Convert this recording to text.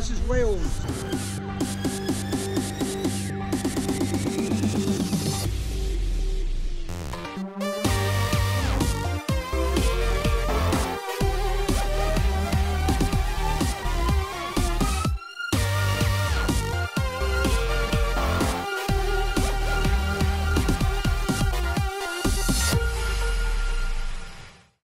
This is Wales.